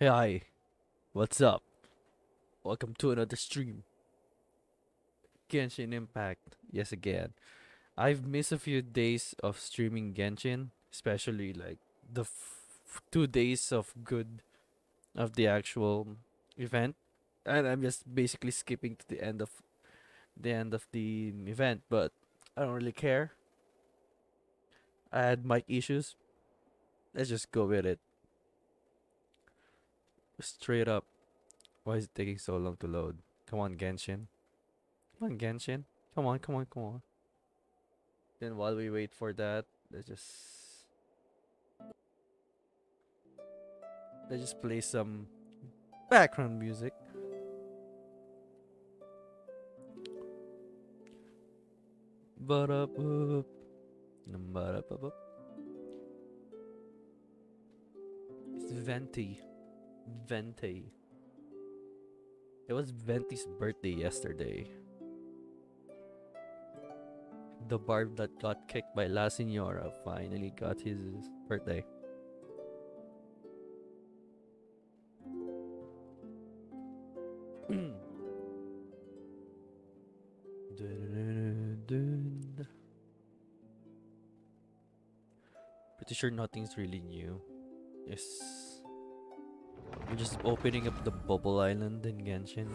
Hey. What's up? Welcome to another stream. Genshin Impact. Yes, again. I've missed a few days of streaming Genshin, especially like the two days of good of the actual event, and I'm just basically skipping to the end of the end of the event. But I don't really care. I had mic issues. Let's just go with it. Straight up. Why is it taking so long to load? Come on, Genshin. Come on, Genshin. Come on, come on, come on. Then while we wait for that, let's just let's just play some background music. Ba-da-boop. Ba-da-ba-boop. It's Venti. Venti. It was Venti's birthday yesterday. The barb that got kicked by La Signora finally got his birthday. Pretty sure nothing's really new. Yes. We're just opening up the bubble island in Genshin.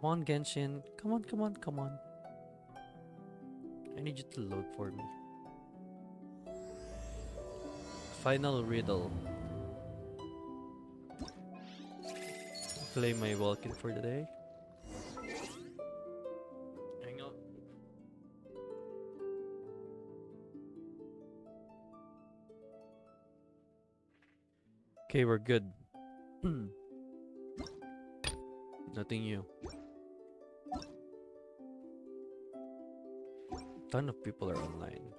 Come on, Genshin. Come on, come on, come on. I need you to load for me. Final riddle. Play my Vulcan for the day. Hang on. Okay, we're good. Nothing new. Ton of people are online.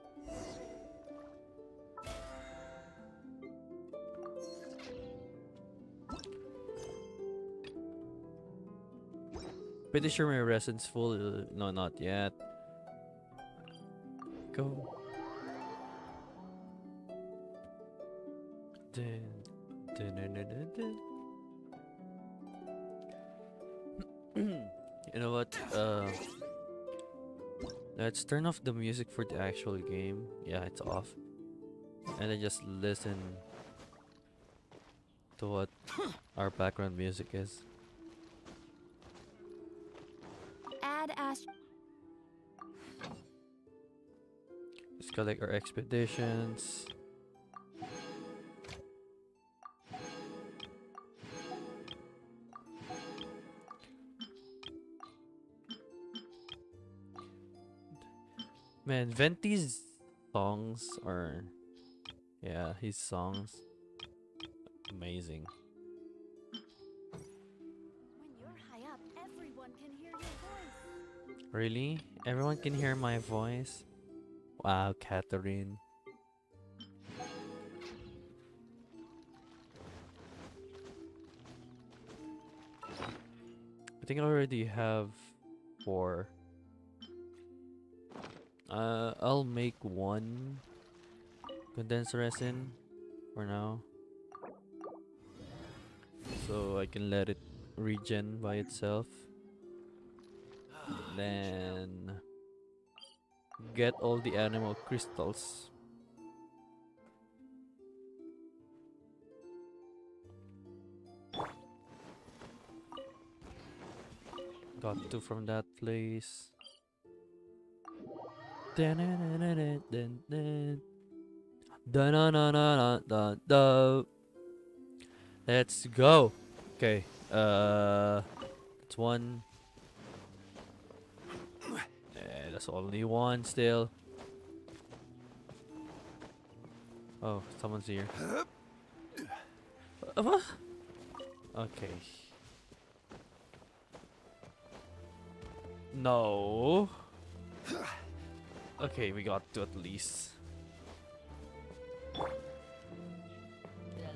Pretty sure my residence full. uh, No, not yet. Go. Dun, dun, dun. you know what? Uh, let's turn off the music for the actual game. Yeah, it's off. And then just listen to what our background music is. Collect our expeditions. Man, Venti's songs are yeah, his songs amazing. When you're high up, everyone can hear your voice. Really? Everyone can hear my voice? Wow, Katheryne. I think I already have four. Uh, I'll make one condensed resin for now. So I can let it regen by itself. Then get all the animal crystals. Got two from that place. Let's go. Okay. Uh, it's one. That's only one still. Oh, someone's here. Uh, what? Okay. No. Okay, we got to at least.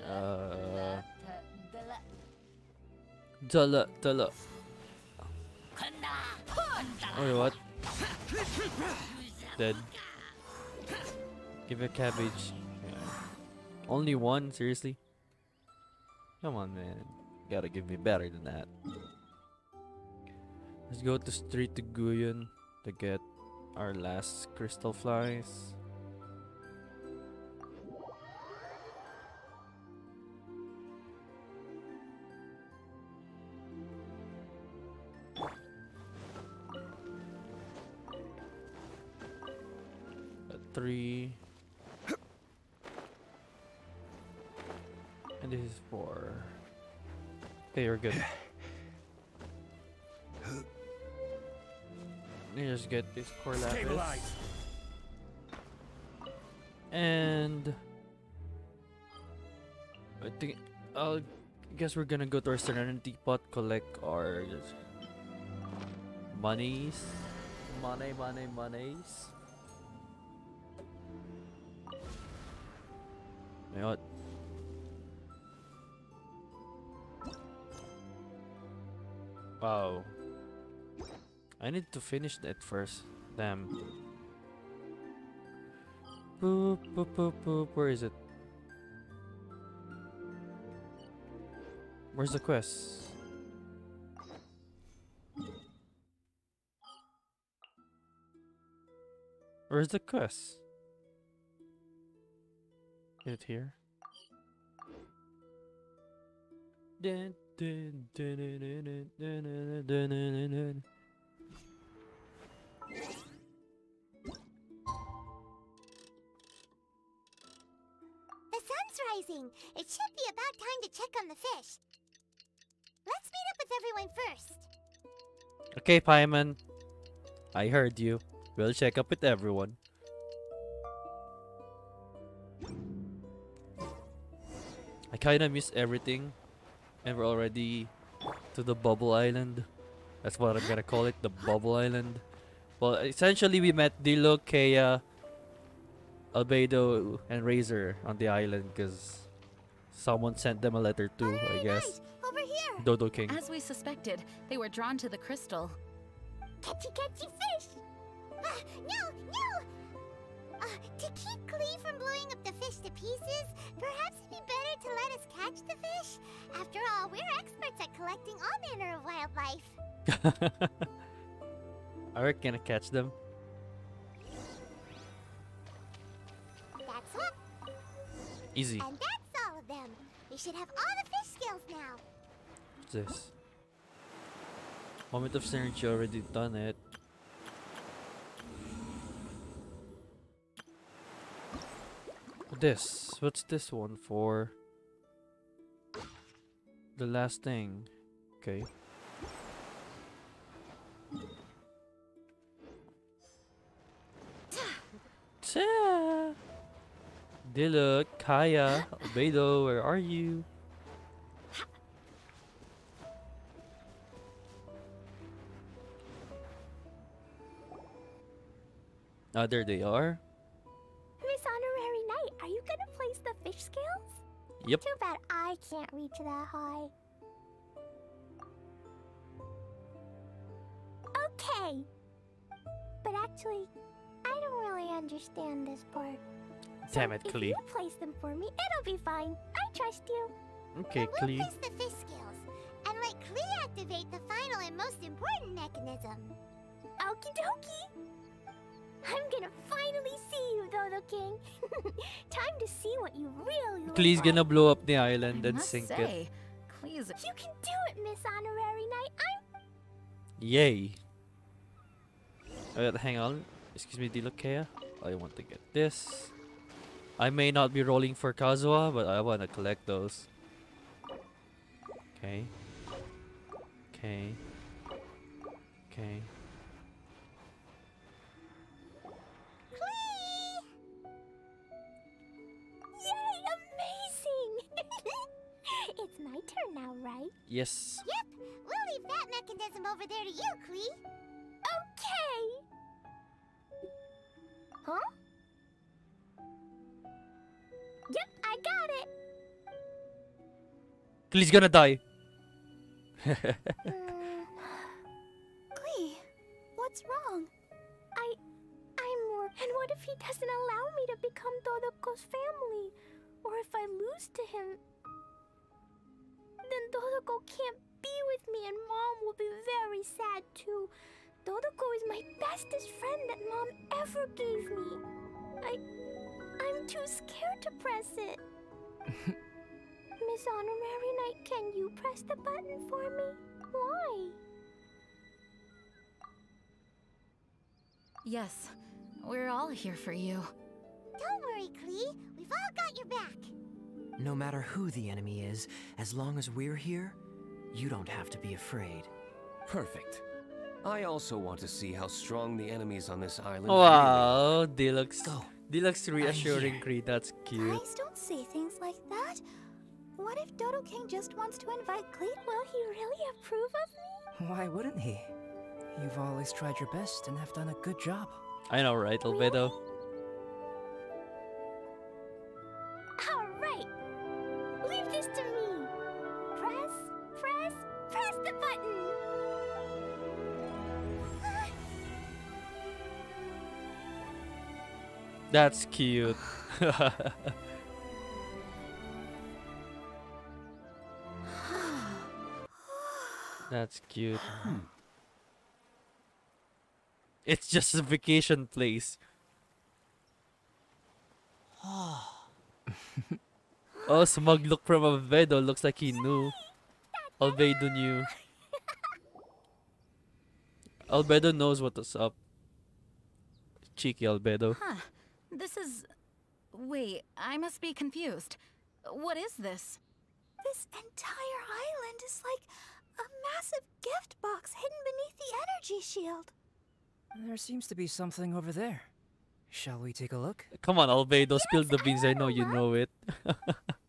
Uh, Tala, tala. Oh, what? Dead. Give a cabbage. Only one? Seriously? Come on, man. Gotta give me better than that. Let's go to Street to Guyun to get our last crystal flies. Three. And this is four. Okay, you're good. Let me just get this Cor Lapis. Stabilize. And I think I'll guess we're gonna go to our Serenitea Pot, collect our monies. Money, money, monies. What? Wow. I need to finish that first. Damn. Boop, boop, boop, boop. Where is it? Where's the quest? Where's the quest? The sun's rising. It should be about time to check on the fish. Let's meet up with everyone first. Okay, Paimon. I heard you. We'll check up with everyone. I kinda miss everything. And we're already to the Bubble Island. That's what I'm gonna call it, the Bubble Island. Well, essentially we met Diluc, Kaeya, Albedo, and Razor on the island because someone sent them a letter too, I Alright, guess. Over here. Dodo King. As we suspected, they were drawn to the crystal. Catchy, catchy fish. Ah, no, no. Uh, to keep Klee from blowing up the fish to pieces, perhaps it'd be better to let us catch the fish. After all, we're experts at collecting all manner of wildlife. Are we gonna catch them. That's what. Easy. And that's all of them. We should have all the fish scales now. What's this? Moment of synergy already done it. This. What's this one for? The last thing. Okay. Dilla, Kaeya, Beto, where are you? Ah, there they are. Place the fish scales? Yep. Too bad I can't reach that high. Okay. But actually, I don't really understand this part. So Damn it, if you place them for me, it'll be fine. I trust you. Okay, then we'll Klee. place the fish scales and let Klee activate the final and most important mechanism. Okie dokie. I'm gonna finally see you, Dodo King. Time to see what you really look Klee's like. gonna blow up the island I and must sink it. say, Klee's You can do it, Miss Honorary Knight. I'm Yay. Uh, hang on. Excuse me, Dilokea. I want to get this. I may not be rolling for Kazuha, but I want to collect those. Okay. Okay. Okay. Now, right? Yes. Yep, we'll leave that mechanism over there to you, Klee. Okay. Huh? Yep, I got it. Klee's gonna die. Hmm. Klee, what's wrong? I. I'm more. And what if he doesn't allow me to become Dodoco's family? Or if I lose to him? Then Dodoco can't be with me and mom will be very sad too. Dodoco is my bestest friend that mom ever gave me. I. I'm too scared to press it. Miss Honorary Knight, can you press the button for me? Why? Yes, we're all here for you. Don't worry, Klee. We've all got your back. No matter who the enemy is, as long as we're here, you don't have to be afraid. Perfect. I also want to see how strong the enemies on this island oh, really Wow, Diluc's. Go. Diluc's reassuring here. Creed. That's cute. Guys, don't say things like that. What if Dodo King just wants to invite Cleet? Will he really approve of me? Why wouldn't he? You've always tried your best and have done a good job. I know, right, Albedo? All That's cute. That's cute. It's just a vacation place. oh, smug look from Albedo. Looks like he knew. Albedo knew. Albedo knows what's up. Cheeky Albedo. Huh. This is. Wait, I must be confused. What is this? This entire island is like a massive gift box hidden beneath the energy shield. There seems to be something over there. Shall we take a look? Come on, Albedo, spill the beans. I know you know it.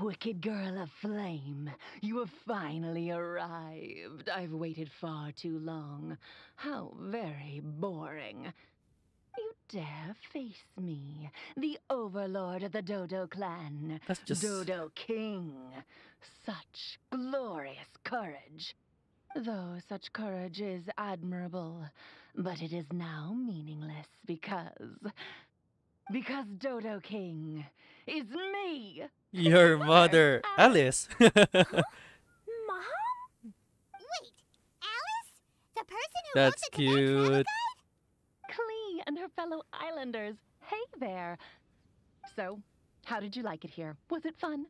Wicked girl of flame, you have finally arrived. I've waited far too long. How very boring. You dare face me, the overlord of the Dodo clan. That's just- Dodo King. Such glorious courage. Though such courage is admirable, but it is now meaningless because. Because Dodo King is me! Your mother, Alice. Mom? Wait, Alice? The person who That's wrote the cute. Klee and her fellow islanders. Hey there. So, how did you like it here? Was it fun?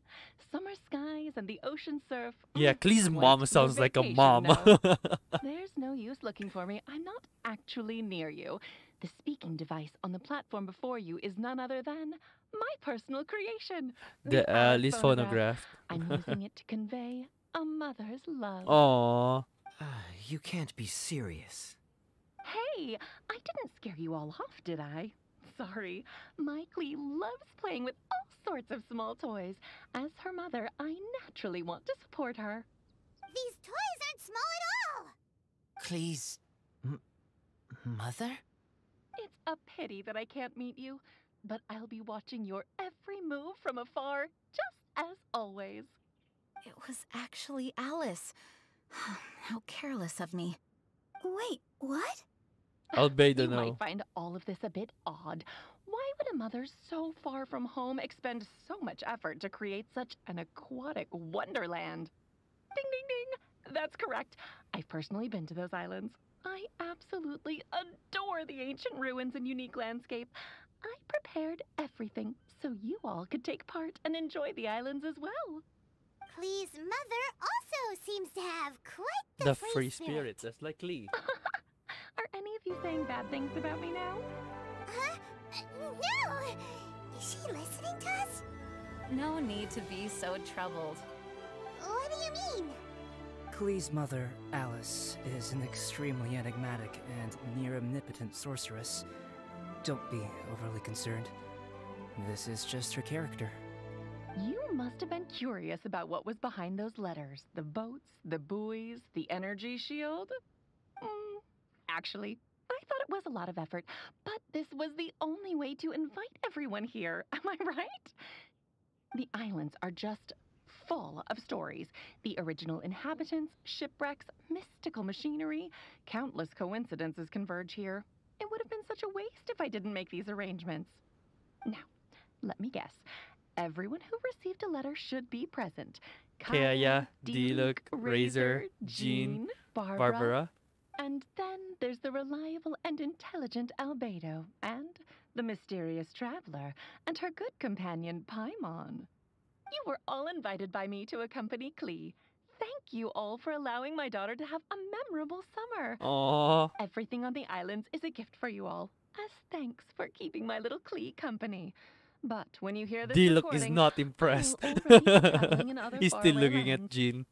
Summer skies and the ocean surf. Yeah, Mm, Klee's mom sounds like a mom. no? There's no use looking for me. I'm not actually near you. The speaking device on the platform before you is none other than my personal creation. the Alice Alice phonograph. I'm using it to convey a mother's love. Aww. Ah, you can't be serious. Hey, I didn't scare you all off, did I? Sorry. My Klee loves playing with all sorts of small toys. As her mother, I naturally want to support her. These toys aren't small at all. Please. M- mother? It's a pity that I can't meet you, but I'll be watching your every move from afar, just as always. It was actually Alice. How careless of me. Wait, what? I'll Albedo you know. might find all of this a bit odd. Why would a mother so far from home expend so much effort to create such an aquatic wonderland? Ding, ding, ding! That's correct. I've personally been to those islands. I absolutely adore the ancient ruins and unique landscape. I prepared everything so you all could take part and enjoy the islands as well. Klee's mother also seems to have quite the, The free spirit, just like Lee. Are any of you saying bad things about me now? Huh? Uh, no! Is she listening to us? No need to be so troubled. What do you mean? Klee's mother, Alice, is an extremely enigmatic and near omnipotent sorceress. Don't be overly concerned. This is just her character. You must have been curious about what was behind those letters the boats, the buoys, the energy shield. Mm, actually, I thought it was a lot of effort, but this was the only way to invite everyone here. Am I right? The islands are just full of stories. The original inhabitants, shipwrecks, mystical machinery, countless coincidences converge here. It would have been such a waste if I didn't make these arrangements. Now, let me guess. Everyone who received a letter should be present. Kaeya, Diluc, Razor, Jean, Barbara, Barbara. and then there's the reliable and intelligent Albedo, and the mysterious traveler, and her good companion Paimon. You were all invited by me to accompany Klee. Thank you all for allowing my daughter to have a memorable summer. Aww. Everything on the islands is a gift for you all, as thanks for keeping my little Klee company. But when you hear this Diluc is not impressed. already be traveling in other He's still faraway looking at lands. Jean.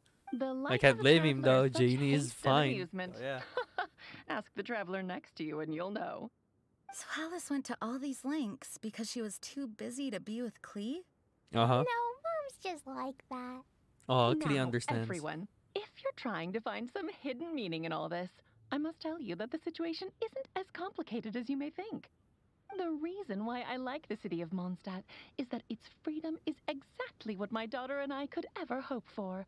I can't blame him though. is such Janie is haste fine. amusement. Oh, yeah. Ask the traveler next to you and you'll know. So Alice went to all these lengths because she was too busy to be with Klee? Uh huh. No, Mom's just like that. Oh, Klee Now, understands. Everyone, if you're trying to find some hidden meaning in all this, I must tell you that the situation isn't as complicated as you may think. The reason why I like the city of Mondstadt is that its freedom is exactly what my daughter and I could ever hope for.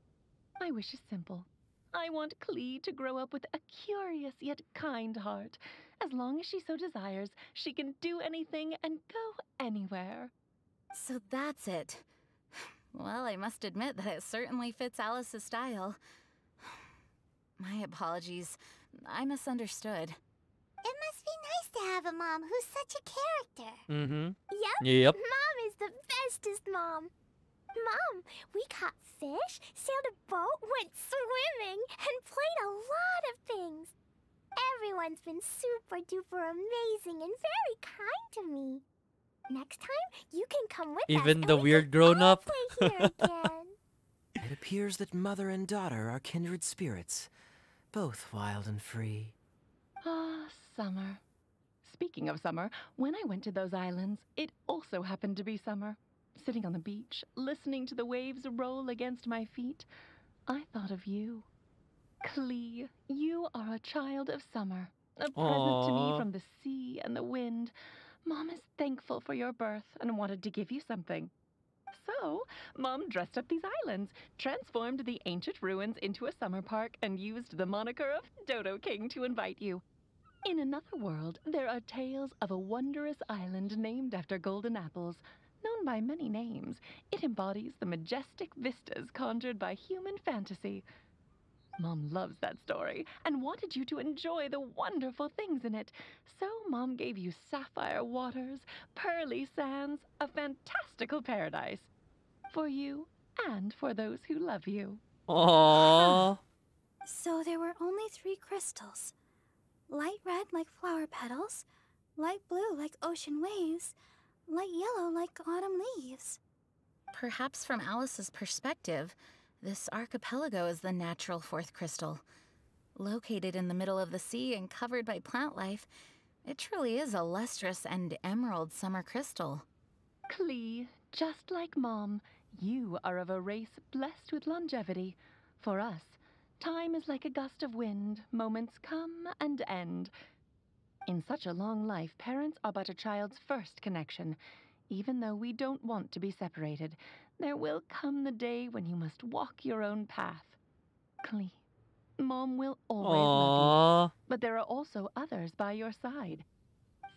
My wish is simple. I want Klee to grow up with a curious yet kind heart. As long as she so desires, she can do anything and go anywhere. So that's it. Well, I must admit that it certainly fits Alice's style. My apologies. I misunderstood. It must be nice to have a mom who's such a character. Mm-hmm. Yep. Yep. Mom is the bestest mom. Mom, we caught fish, sailed a boat, went swimming, and played a lot of things. Everyone's been super duper amazing and very kind to me. Next time, you can come with us. Even the we weird grown-up. play here again. It appears that mother and daughter are kindred spirits, both wild and free. Ah, summer. Speaking of summer, when I went to those islands, it also happened to be summer. Sitting on the beach, listening to the waves roll against my feet, I thought of you. Klee, you are a child of summer, a present to me from the sea and the wind. Mom is thankful for your birth and wanted to give you something. So, Mom dressed up these islands, transformed the ancient ruins into a summer park, and used the moniker of Dodo King to invite you. In another world, there are tales of a wondrous island named after golden apples. Known by many names, it embodies the majestic vistas conjured by human fantasy. Mom loves that story and wanted you to enjoy the wonderful things in it. So, Mom gave you sapphire waters, pearly sands, a fantastical paradise. For you and for those who love you. Aww. So there were only three crystals light red like flower petals, light blue like ocean waves, light yellow like autumn leaves. Perhaps from Alice's perspective, this archipelago is the natural fourth crystal. Located in the middle of the sea and covered by plant life, it truly is a lustrous and emerald summer crystal. Klee, just like Mom, you are of a race blessed with longevity. For us, time is like a gust of wind, moments come and end. In such a long life, parents are but a child's first connection. Even though we don't want to be separated, there will come the day when you must walk your own path. Klee, Mom will always love you. But there are also others by your side.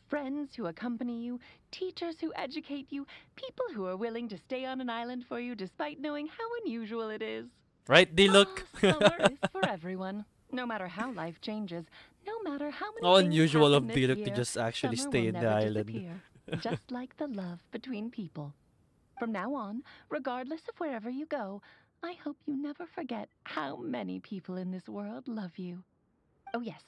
Friends who accompany you, teachers who educate you, people who are willing to stay on an island for you despite knowing how unusual it is. Right, Diluc? Ah, summer is for everyone. No matter how life changes, no matter how many How unusual of Diluc to just actually stay in the island. just like the love between people. From now on, regardless of wherever you go, I hope you never forget how many people in this world love you. Oh, yes.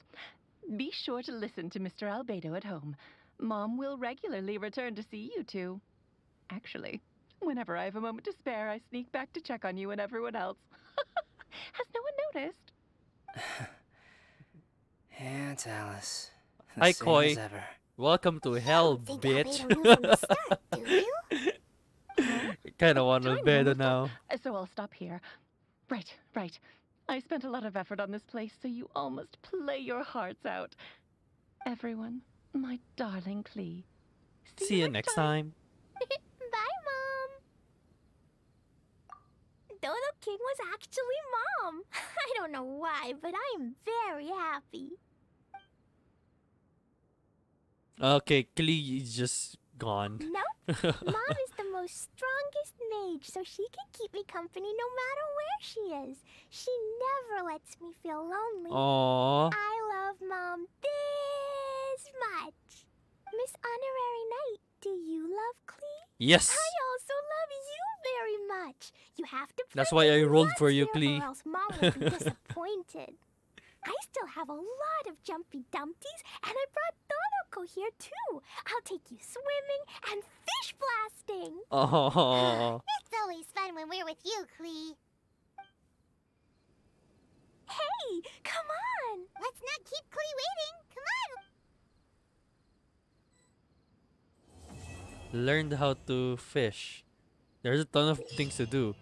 Be sure to listen to Mr. Albedo at home. Mom will regularly return to see you two. Actually, whenever I have a moment to spare, I sneak back to check on you and everyone else. Has no one noticed? Aunt Alice. The Hi, Koi. as ever. Welcome to hell, Think bitch. Albedo knew from the start, do you? Kinda want Time Albedo almost now. Uh, So I'll stop here. Right, right. I spent a lot of effort on this place, so you all must play your hearts out. Everyone, my darling Klee. See you next time. Bye, Mom. king was actually Mom. I don't know why, but I'm very happy. Okay, Klee is just gone. Nope. Mom is strongest mage, so she can keep me company no matter where she is. She never lets me feel lonely. Aww. I love Mom this much. Miss Honorary Knight, do you love Klee? Yes. I also love you very much. You have to. That's why I rolled for you, Klee. Or else Mom will be disappointed. I still have a lot of jumpy dumpties, and I brought Donoko here too. I'll take you swimming and fish blasting. Oh. It's always fun when we're with you, Klee. Hey, come on! Let's not keep Klee waiting. Come on. Learned how to fish. There's a ton of things to do.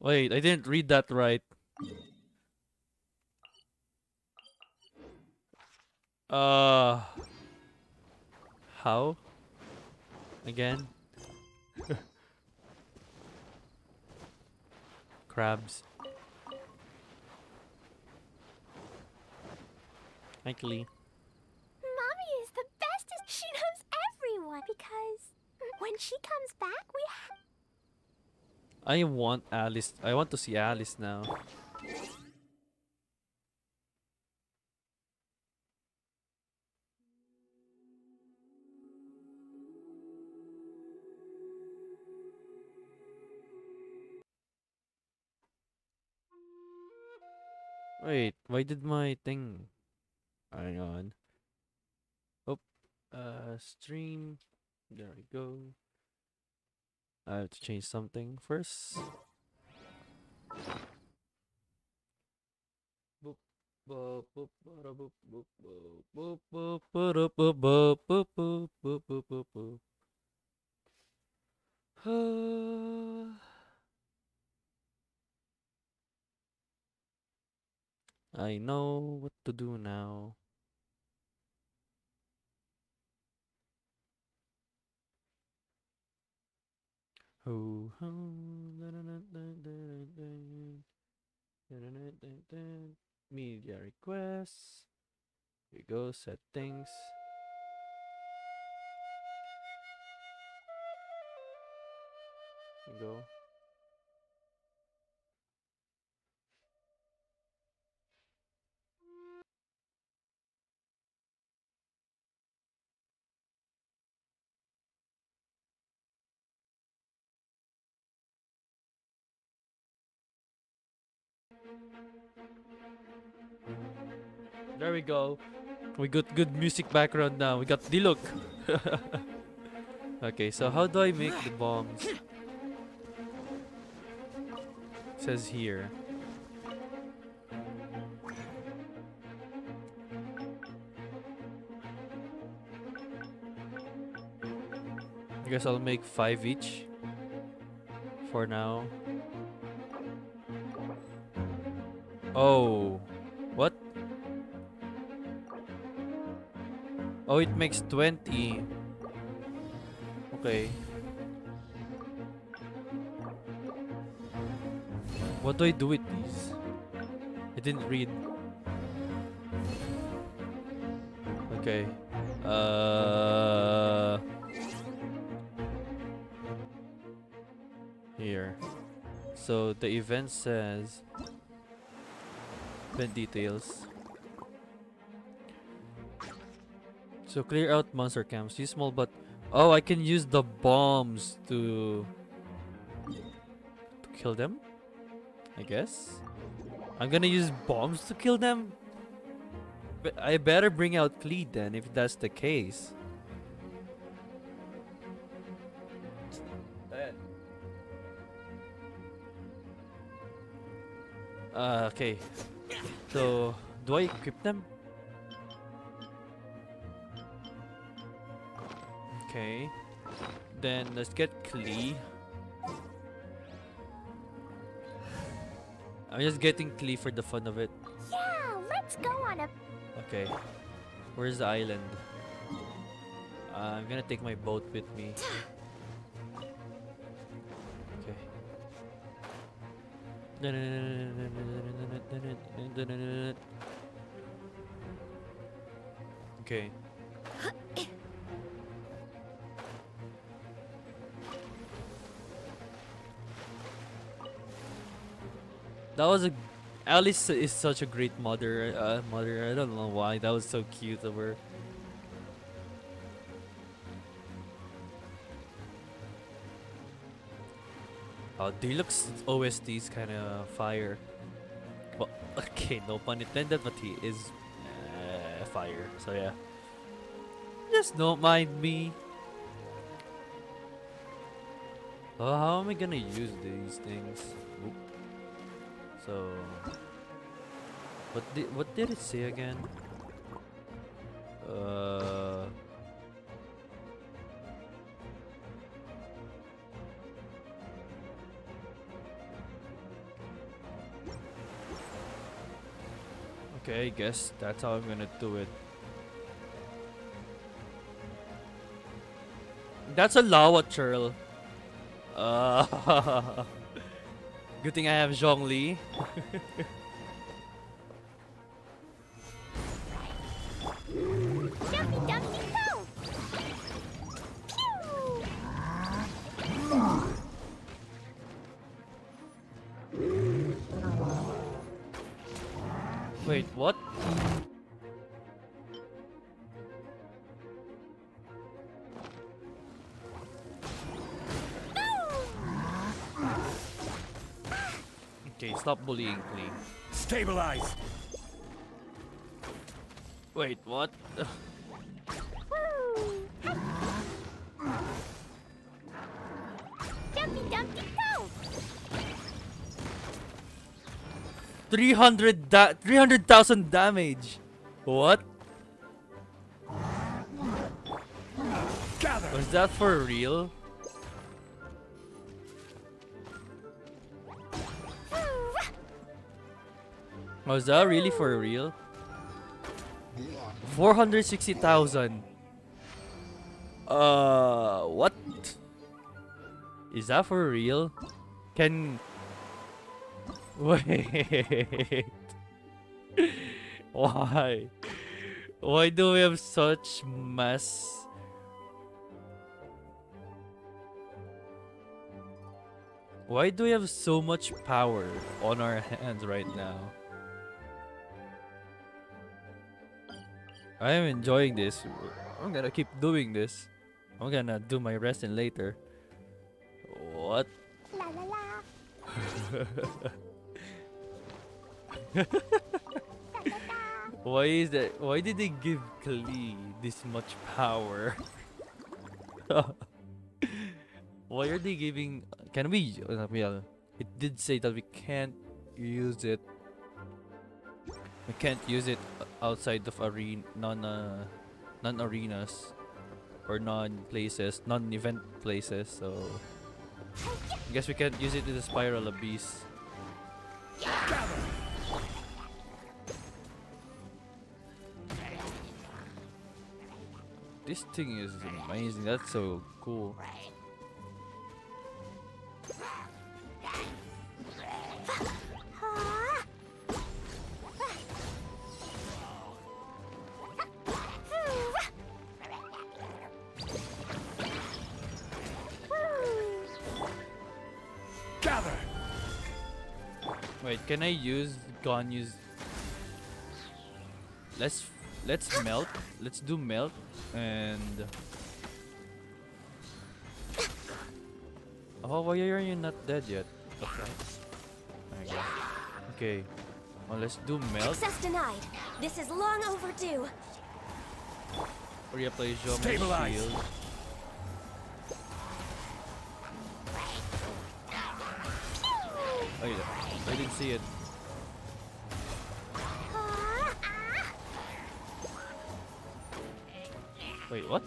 Wait, I didn't read that right. Uh how? Again? Crabs. Hi, Klee. Mommy is the bestest. She knows everyone because when she comes back, we I want Alice. I want to see Alice now. Wait, why did my thing? Hang on. Oh, uh, stream. There we go. I have to change something first. I know what to do now. Ho ho. Media requests. Here you go, Settings. Here you go. There we go. We got good music background now. We got Diluc. okay, so how do I make the bombs? says here. I guess I'll make five each for now. Oh, what? Oh, it makes 20. Okay. What do I do with these? I didn't read. Okay. Uh. Here. So the event says. Event details. So clear out monster camps. Use small but oh I can use the bombs to to kill them. I guess. I'm gonna use bombs to kill them. But I better bring out Klee then if that's the case. Uh, okay. So, do I equip them? Okay. Then let's get Klee. I'm just getting Klee for the fun of it. Yeah, Let's go on a Okay. Where's the island? Uh, I'm gonna take my boat with me. Okay. That was a Alice is such a great mother. Uh, mother. I don't know why. That was so cute of her. Uh, Diluc's OST is kind of fire. Well, okay, no pun intended, but he is uh, fire. So yeah. Just don't mind me. How am I gonna use these things? Oop. So, what did what did it say again? Uh. Okay, guess that's how I'm gonna do it. That's a Lawachurl. Uh, good thing I have Zhongli. stop bullying me. Stabilize! Wait, what? Woo! Dumpy Dumpy Go! 300 da 300,000 damage. What? Gather! Was that for real? Was that really for real? 460,000. Uh, what? Is that for real? Can... Wait. Why? Why do we have such mass? Why do we have so much power on our hands right now? I am enjoying this. I'm gonna keep doing this. I'm gonna do my resting later. What? La la la! Why is that? Why did they give Klee this much power? Why are they giving? Can we? Uh, it did say that we can't use it. We can't use it outside of arena, non, uh, non arenas, or non places, non event places. So, I guess we can't use it in the spiral abyss. This thing is amazing. That's so cool. Can I use Ganyu's? Let's let's melt. Let's do melt and. Oh, why are you not dead yet? Okay. There you go. Okay. Well, let's do melt. Access denied. This is long overdue. Hurry up, please Stabilize. shield. Oh, yeah. I didn't see it. Ah. Wait, what?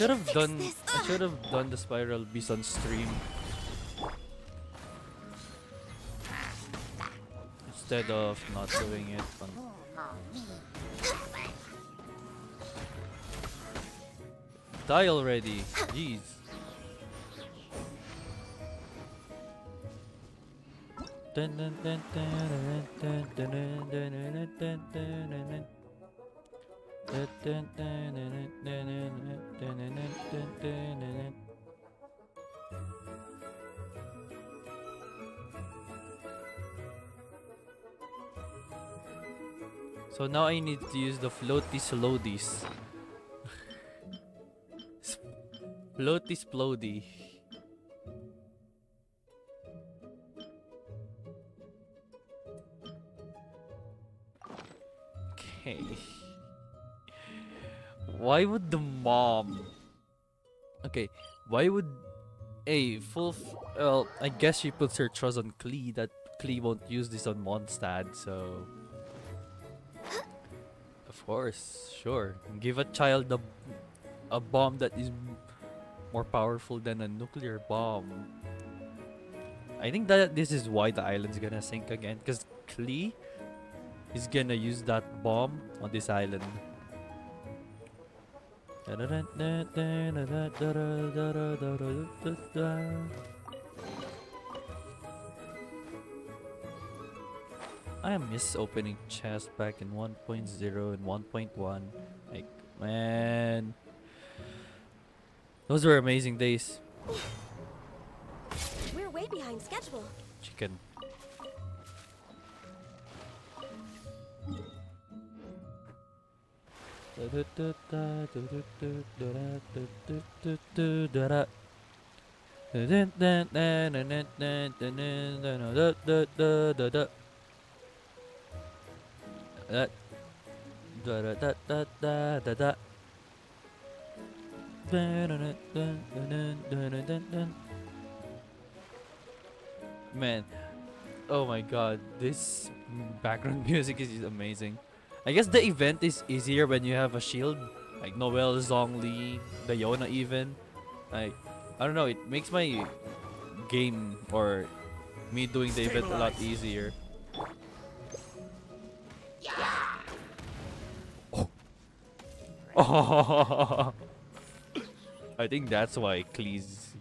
Should have done I should have done the Spiral Abyss on stream. Instead of not doing it Die already. Jeez. Dun dun dun dun dun dun dun dun dun dun dun dun So now I need to use the floaty slodies. floaty splody. Why would the mom? Okay, why would a full? Well, I guess she puts her trust on Klee that Klee won't use this on Mondstadt, so. Of course, sure. Give a child a, a bomb that is more powerful than a nuclear bomb. I think that this is why the island's gonna sink again, because Klee is gonna use that bomb on this island. I miss opening chests back in 1.0 and 1.1. Like, man. Those were amazing days. We're way behind schedule. Chicken. Man, oh my god, this background music is amazing. I guess the event is easier when you have a shield, like Noelle, Zhongli, Diona even. Like, I don't know, it makes my game or me doing the event a lot easier. Oh. I think that's why Cleese.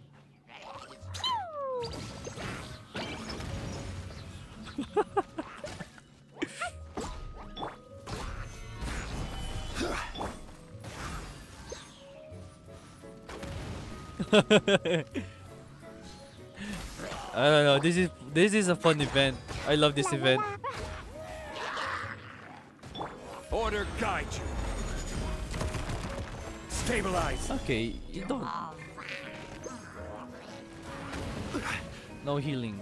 I don't know. This is this is a fun event. I love this event. Order guide you. Stabilize. Okay, you don't. No healing.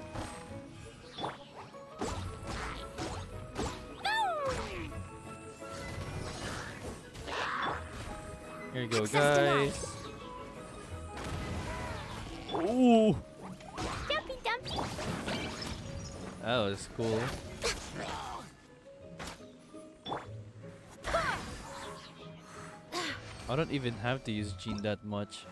Here you go, guys. Ooh, Dumpy dumpy. that was cool. I don't even have to use Jean that much.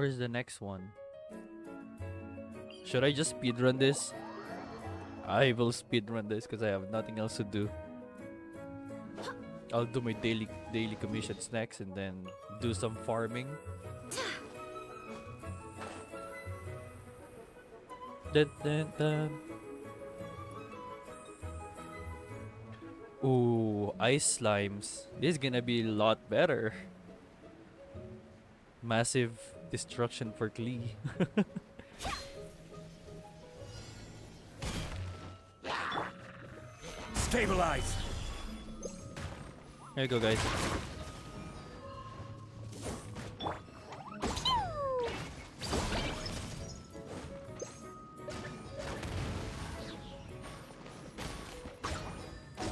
Where's the next one? Should I just speedrun this? I will speedrun this because I have nothing else to do. I'll do my daily daily commissions next and then do some farming. Dun, dun, dun. Ooh, ice slimes. This is gonna be a lot better. Massive destruction for Klee. Stabilize! There you go, guys.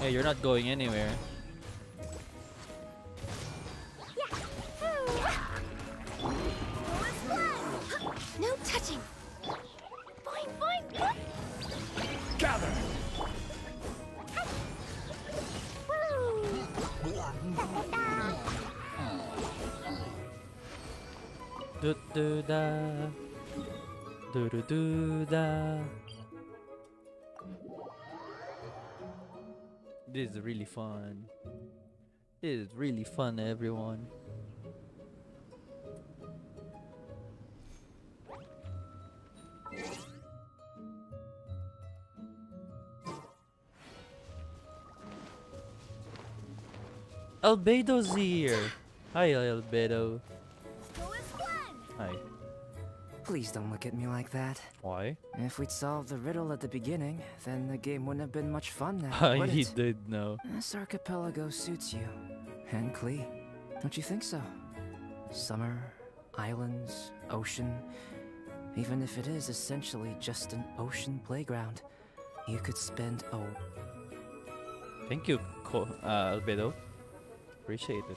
Hey, you're not going anywhere. This is really fun. This is really fun, everyone. Albedo's here. Hi, Albedo. Hi. Please don't look at me like that. Why? If we'd solved the riddle at the beginning, then the game wouldn't have been much fun now, he it? did know. This archipelago suits you. And Klee. Don't you think so? Summer, islands, ocean. Even if it is essentially just an ocean playground, you could spend oh Thank you, Co- uh, Albedo. Appreciate it.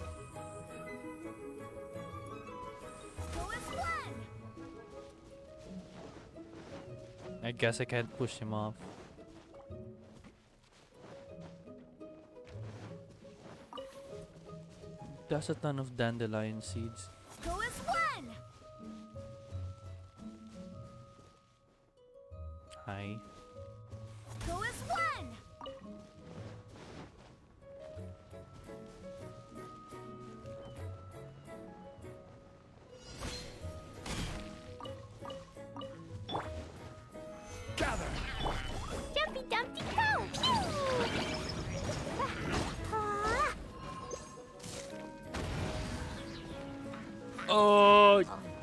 I guess I can't push him off. That's a ton of dandelion seeds. Go as one. Hi.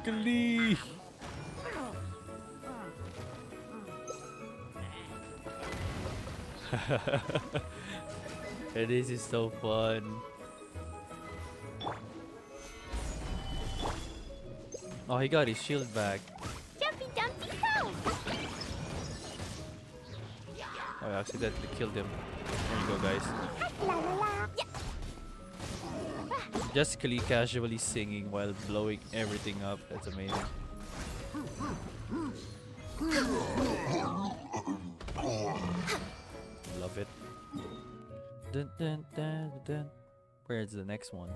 Klee! this is so fun. Oh, he got his shield back. Jumpy Dumpty go. Oh, I accidentally killed him. There you go, guys. Just casually singing while blowing everything up. That's amazing. Love it. Dun, dun, dun, dun. Where's the next one?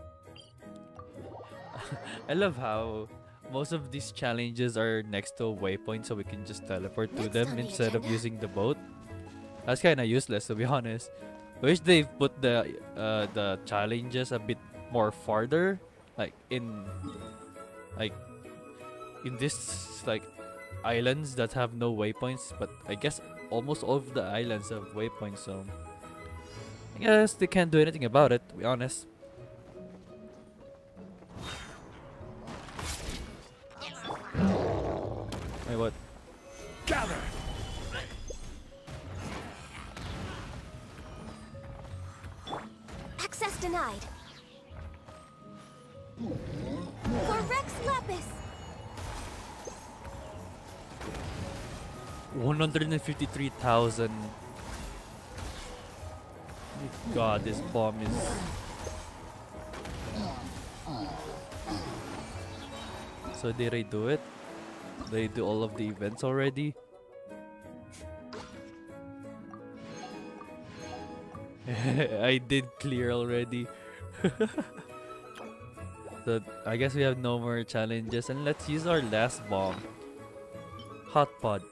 I love how most of these challenges are next to a waypoint so we can just teleport to them instead of using the boat. That's kind of useless to be honest. I wish they've put the uh, the challenges a bit more farther, like in like in this like islands that have no waypoints. But I guess almost all of the islands have waypoints, so I guess they can't do anything about it. To be honest. 153,000. God, this bomb is. So did I do it? They do all of the events already? I did clear already. so I guess we have no more challenges and let's use our last bomb. Hot pod.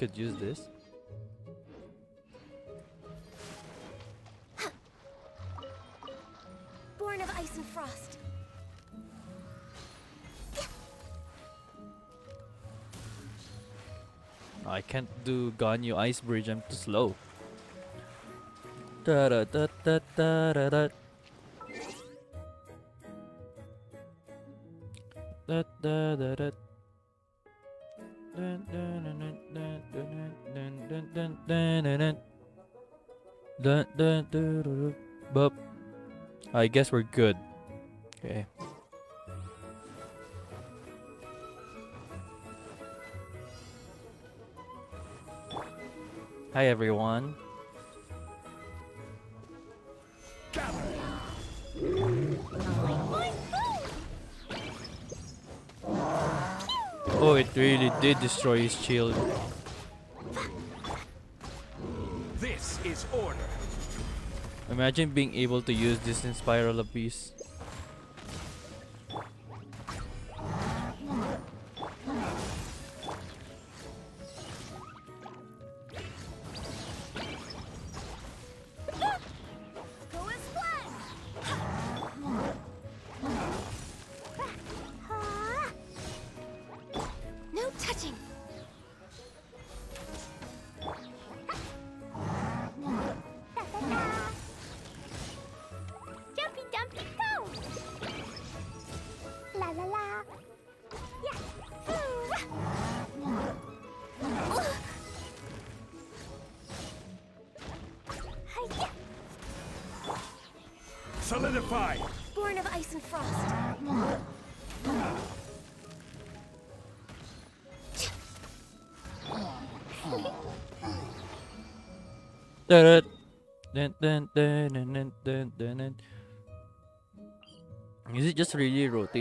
Could use this. Born of ice and frost. I can't do Ganyu Ice Bridge, I'm too slow. Da da da da da da da. Da da da da. I guess we're good. Okay. Hi everyone. Oh, it really did destroy his shield. Imagine being able to use this in Spiral Abyss.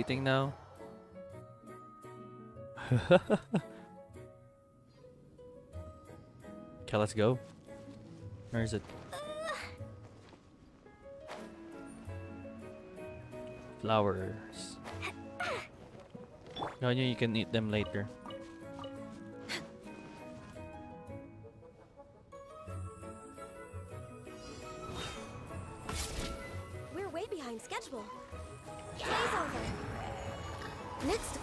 Really now? okay, let's go. Where is it? Flowers. No, you can eat them later. We're way behind schedule. Play's over. Next.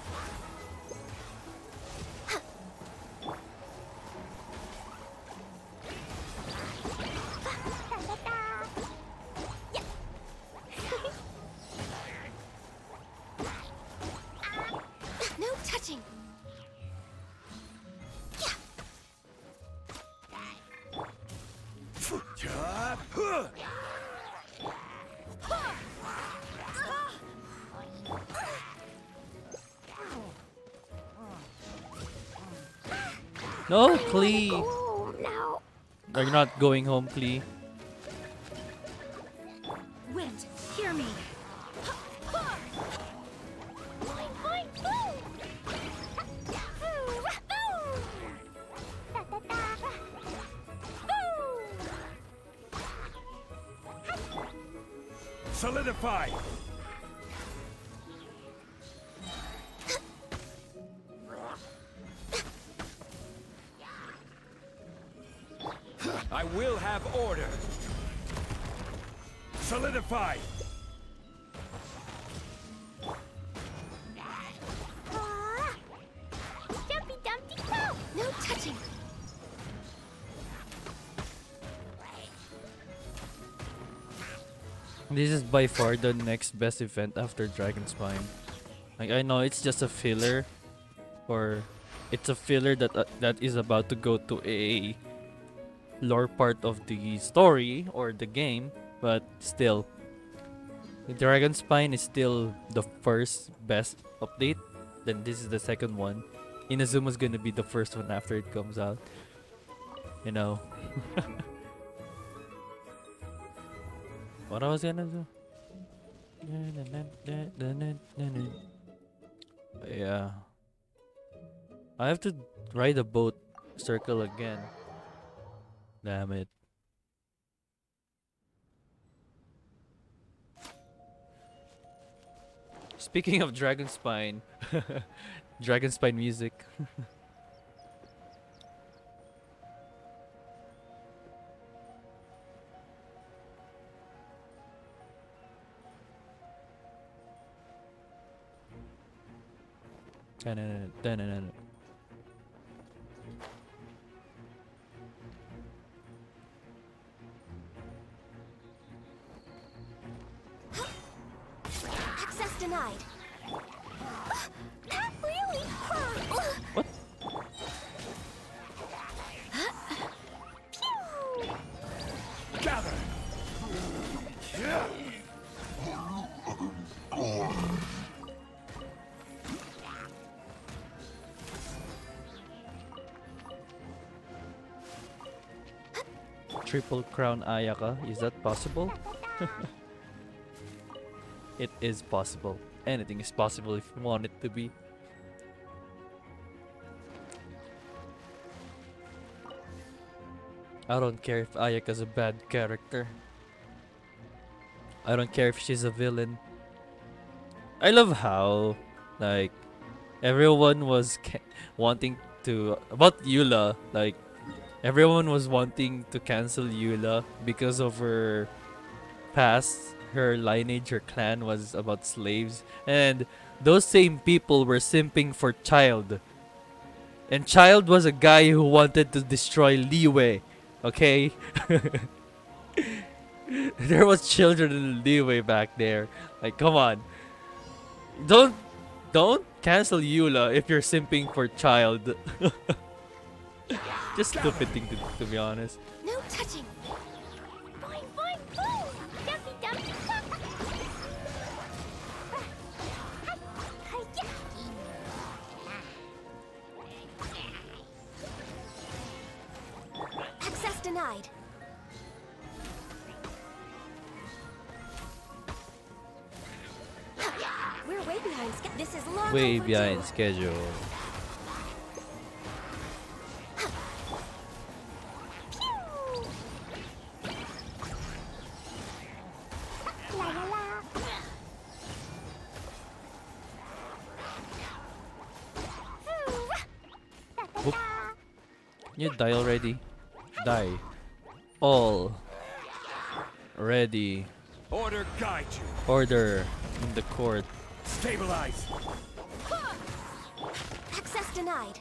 No! Oh no. Are you not going home, Klee? By far the next best event after Dragon Spine. Like I know it's just a filler, or it's a filler that uh, that is about to go to a lore part of the story or the game, but still, Dragon Spine is still the first best update. Then this is the second one. Inazuma's gonna be the first one after it comes out. You know. What I was gonna do? Yeah. I have to ride a boat circle again. Damn it. Speaking of Dragon Spine, Dragon Dun -dun -dun Triple Crown Ayaka. Is that possible? it is possible. Anything is possible if you want it to be. I don't care if Ayaka's a bad character. I don't care if she's a villain. I love how, like, everyone was wanting to about Eula. Like, everyone was wanting to cancel Eula because of her past. Her lineage, her clan was about slaves, and those same people were simping for Childe. And Childe was a guy who wanted to destroy Liyue. Okay. there was children in Liyue back there. Like, come on. Don't don't cancel Eula if you're simping for Childe. Just stupid thing to, to be honest. No touching. Fine, fine, boom. Dumpy, dumpy, Access denied. We're way behind. This is long Way behind schedule. Die already. Die. All. Ready. Order guide you. Order in the court. Stabilize. Access denied.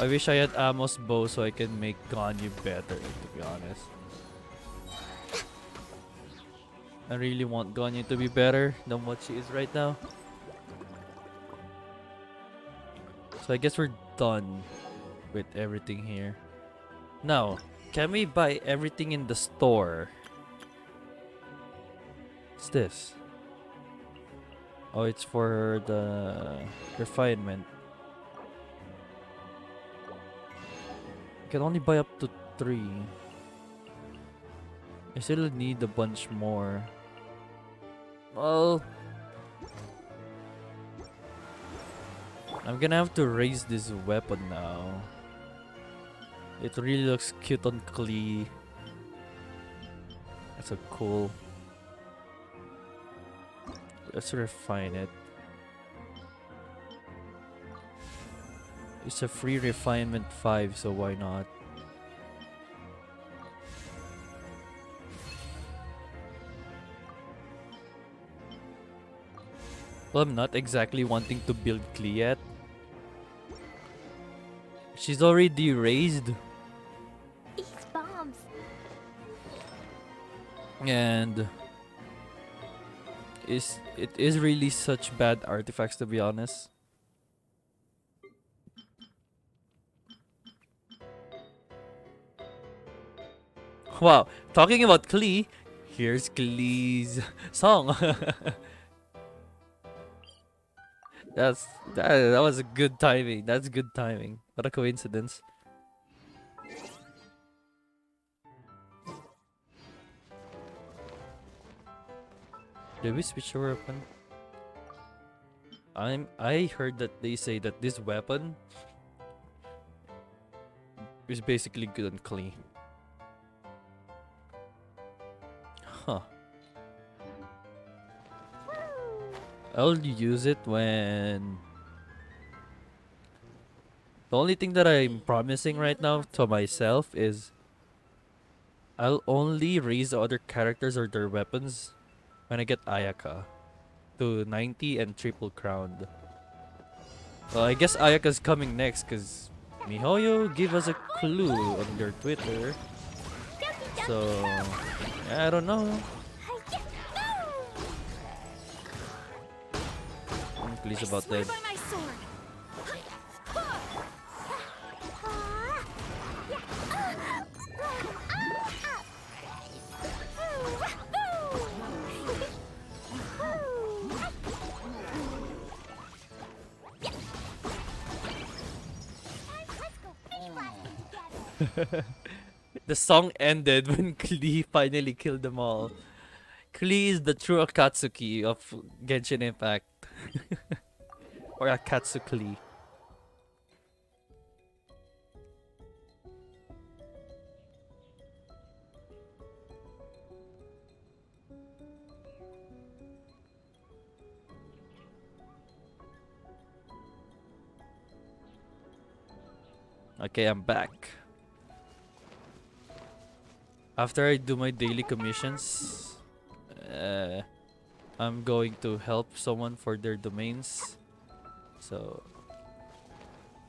I wish I had Amos bow so I can make Ganyu better, to be honest. I really want Ganyu to be better than what she is right now. So I guess we're done with everything here. Now, can we buy everything in the store? What's this? Oh, it's for the refinement. can only buy up to three. I still need a bunch more. Well, I'm gonna have to raise this weapon now. It really looks cute on Klee. That's a cool. Let's refine it. It's a free refinement 5, so why not? Well, I'm not exactly wanting to build Klee yet. She's already raised. Bombs. And is it is really such bad artifacts to be honest. Wow, talking about Klee, here's Klee's song. That's that, that was a good timing. That's good timing. What a coincidence. Did we switch our weapon? I'm I heard that they say that this weapon is basically good and clean. I'll use it when the only thing that I'm promising right now to myself is I'll only raise the other characters or their weapons when I get Ayaka to 90 and triple crowned. Well, I guess Ayaka's coming next because MiHoYo gave us a clue on their Twitter. So, I don't know. About that. By my sword. the song ended when Klee finally killed them all. Klee is the true Akatsuki of Genshin Impact. or Akatsuki. Okay, I'm back. After I do my daily commissions, uh, I'm going to help someone for their domains. So,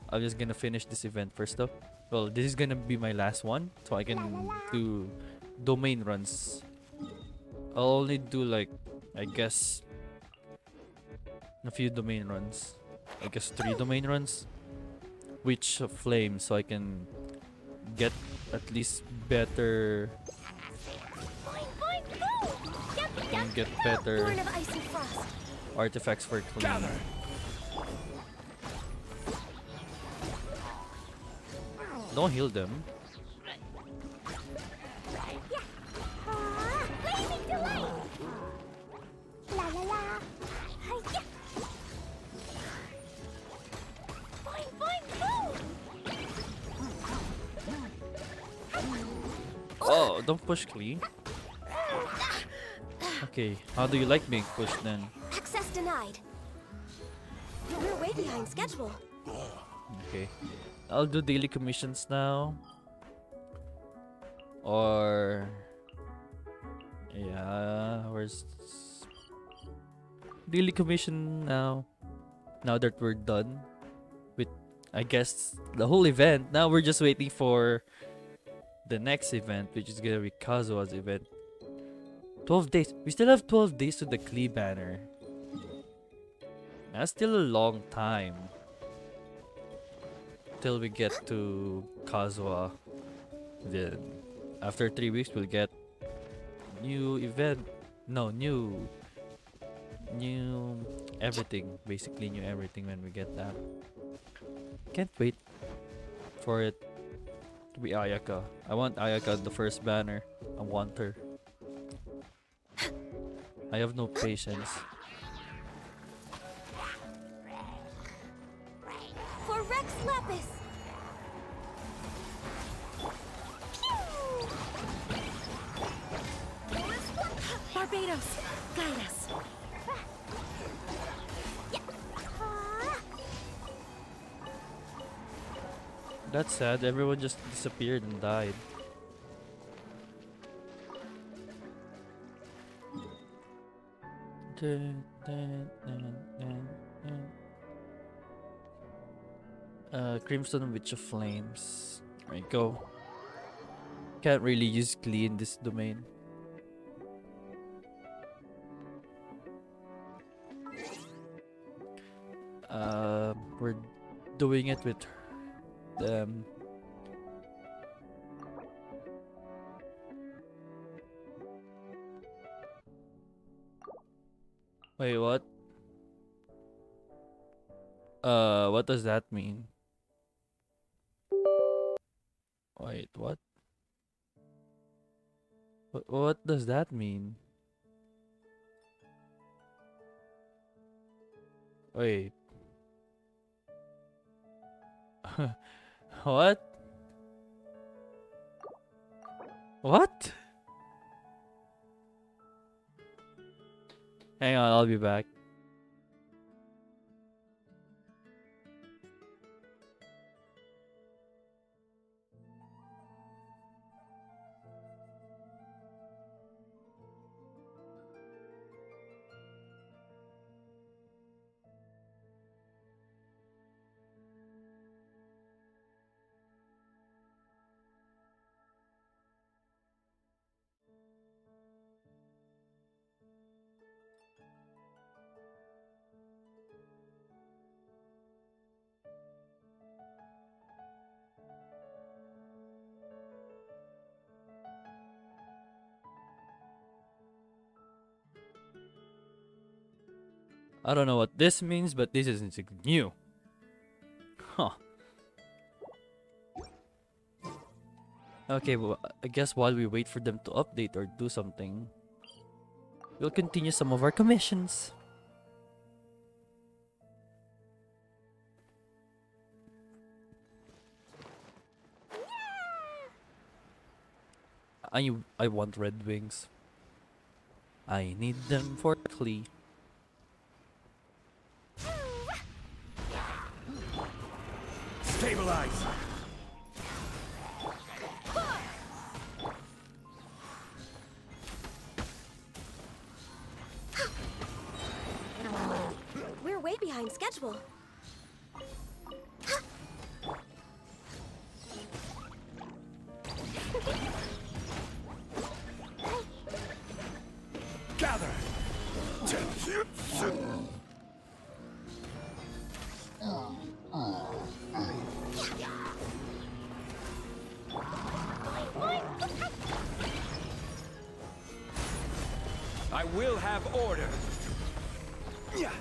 I'm just gonna finish this event first though. Well, this is gonna be my last one, so I can do domain runs. I'll only do like, I guess, a few domain runs. I guess three domain runs. Witch of Flame, so I can get at least better and get better Born of ice and frost. artifacts for Klee. Don't heal them. Oh, don't push Klee. Okay, how do you like being pushed then? Access denied. We're way behind schedule. Okay. I'll do daily commissions now. Or yeah, where's daily commission now? Now that we're done with I guess the whole event. Now we're just waiting for the next event, which is gonna be Kazuha's event. 12 days. We still have 12 days to the Klee banner. That's still a long time till we get to Kazuha. Then after three weeks we'll get new event. No, new new everything. Basically new everything when we get that. Can't wait for it to be Ayaka. I want Ayaka the first banner. I want her. I have no patience. For Rex Lapis. Barbatos, guide us. That's sad. Everyone just disappeared and died. Uh, Crimson Witch of Flames. There you go. Can't really use Klee in this domain. Uh, we're doing it with them. Wait, what? Uh, what does that mean? Wait, what? What, what does that mean? Wait. what? What? Hang on, I'll be back. I don't know what this means, but this isn't new. Huh. Okay, well, I guess while we wait for them to update or do something, we'll continue some of our commissions. I I want red wings. I need them for Klee. Stabilize! We're way behind schedule. I will have order. Yeah.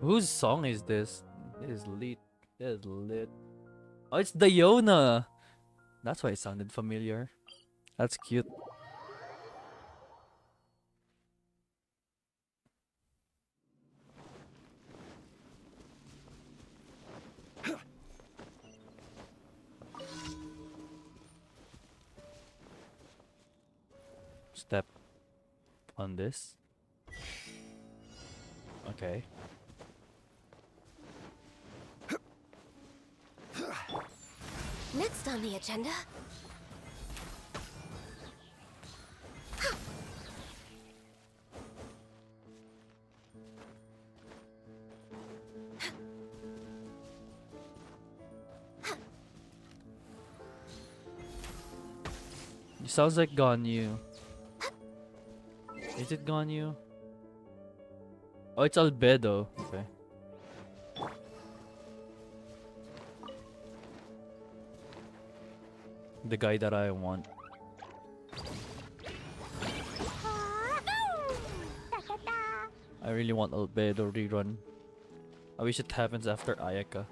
Whose song is this? It is lit. It is lit. Oh, it's Diona! That's why it sounded familiar. That's cute. On this. Okay. Next on the agenda. Sounds like Ganyu. Is it Ganyu? Oh, it's Albedo. Okay. The guy that I want. I really want Albedo rerun. I wish it happens after Ayaka.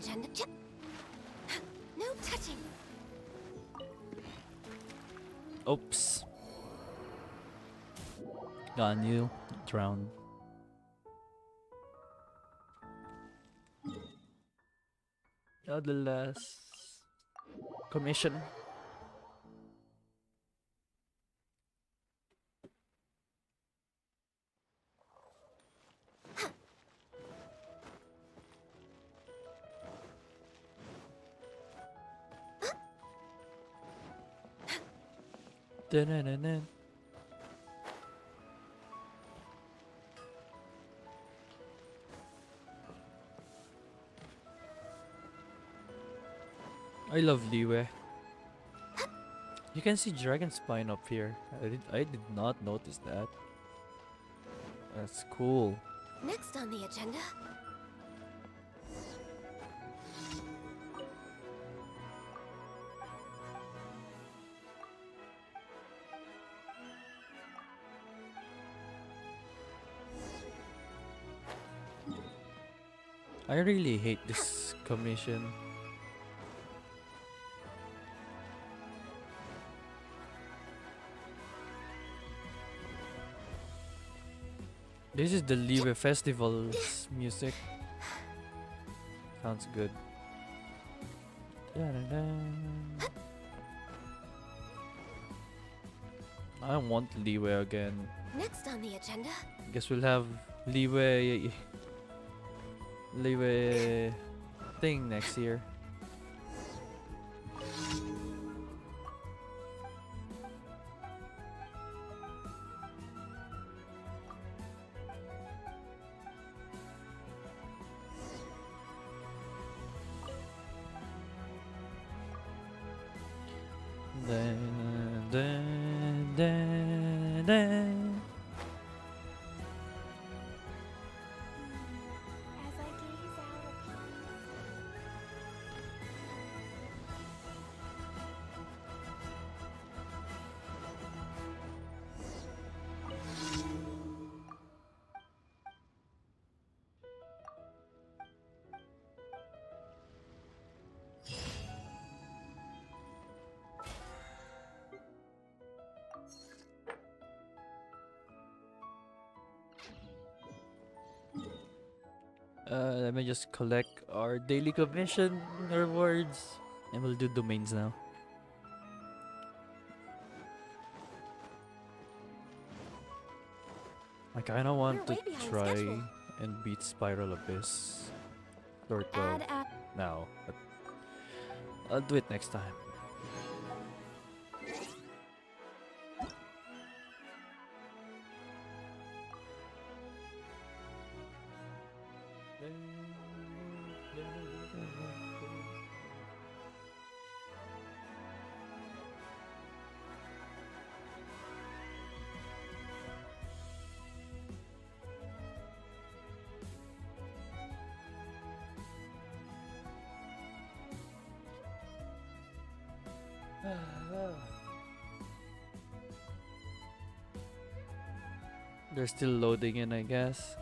Agenda. No touching. Oops. Ganyu drowned. Oh, the last commission. Dun-dun-dun-dun. I love Liyue. You can see dragon spine up here. I did I did not notice that. That's cool. Next on the agenda. I really hate this commission. This is the Liyue Festival's music. Sounds good. I want Liyue again. Next on the agenda. Guess we'll have Liyue Liyue thing next year. Let me just collect our daily commission rewards, and we'll do domains now. I kinda want to try and beat Spiral Abyss sort of now, but I'll do it next time. They're still loading in, I guess.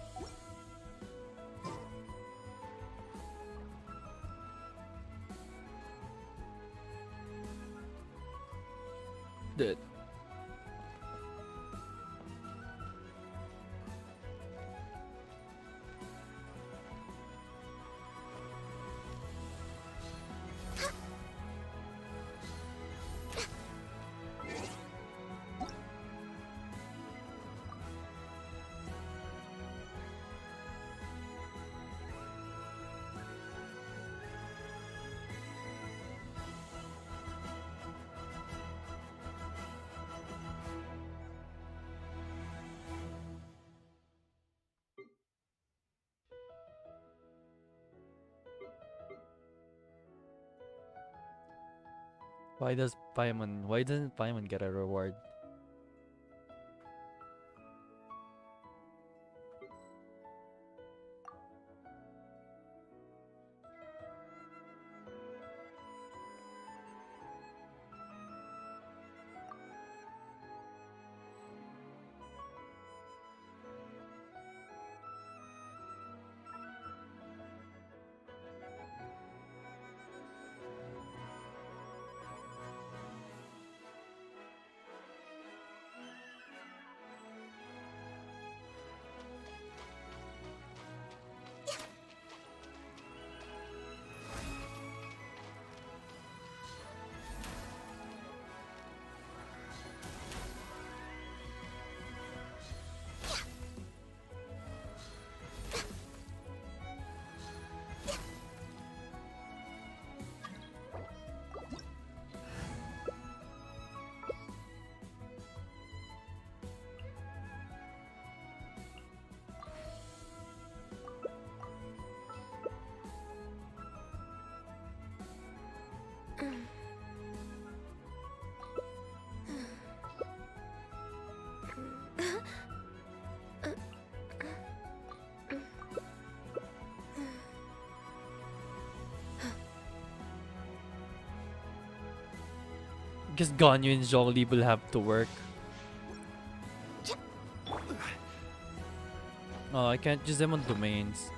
Why does Paimon why doesn't Paimon get a reward? Guess Ganyu and Zhongli will have to work. Oh, I can't use them on domains.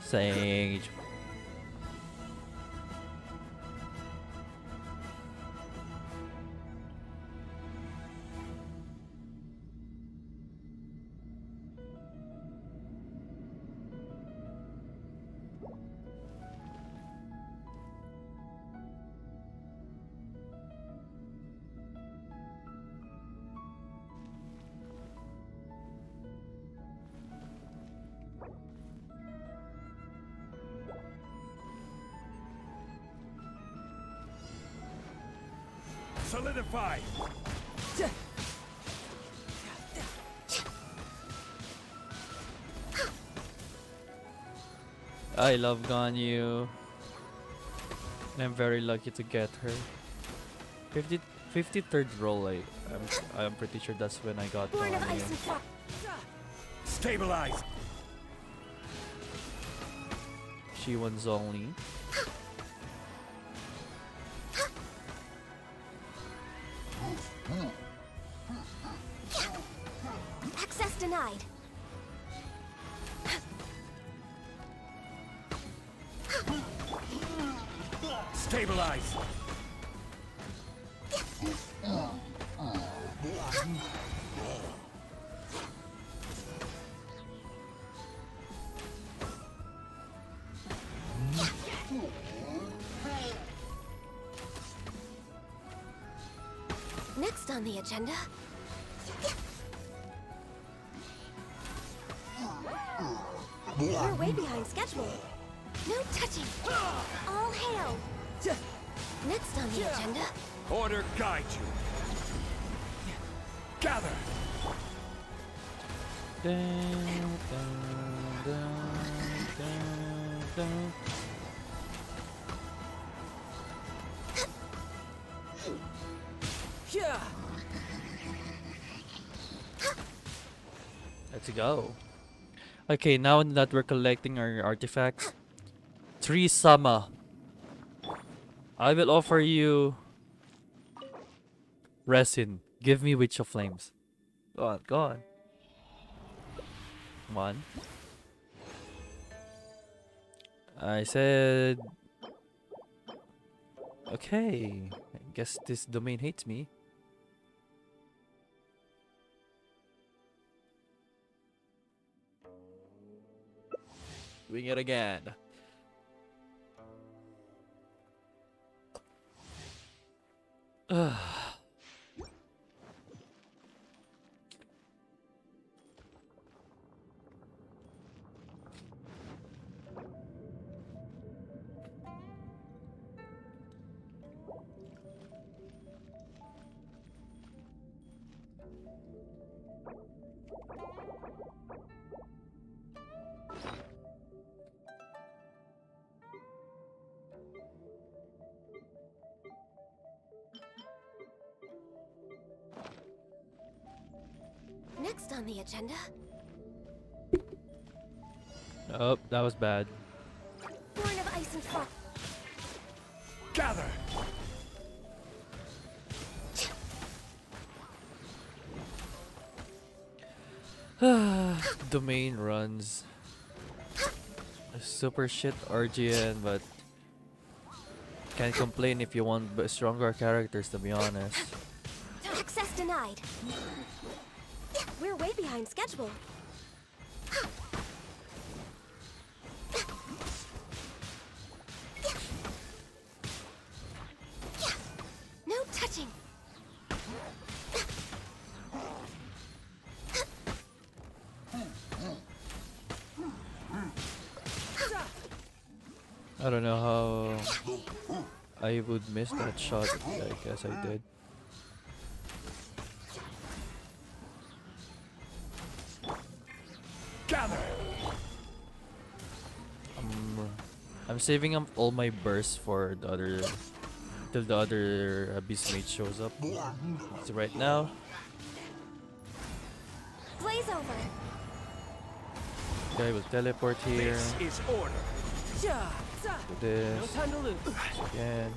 Sage. Solidify! I love Ganyu. I'm very lucky to get her. 50, 53rd roll, I, I'm, I'm pretty sure that's when I got Born of ice and Ganyu. Stabilize! She one's only. Agenda. We're way behind schedule. No touching. All hail. Next on the agenda. Order guide you! Gather! Dun, dun, dun, go. Okay, now that we're collecting our artifacts, Tree Sama. I will offer you resin. Give me Witch of Flames. Go on, go on. One. I said. Okay. I guess this domain hates me. Doing it again. Ugh. Next on the agenda. Oh, that was bad. Born of ice and fire. Gather! Domain runs a super shit RGN, but can't complain if you want stronger characters, to be honest. Access denied. Behind schedule. No touching. I don't know how I would miss that shot. I guess I did. Saving up all my bursts for the other till the other Abyss Mage shows up. So right now, Blaze over. guy will teleport here. This is order! Do this again.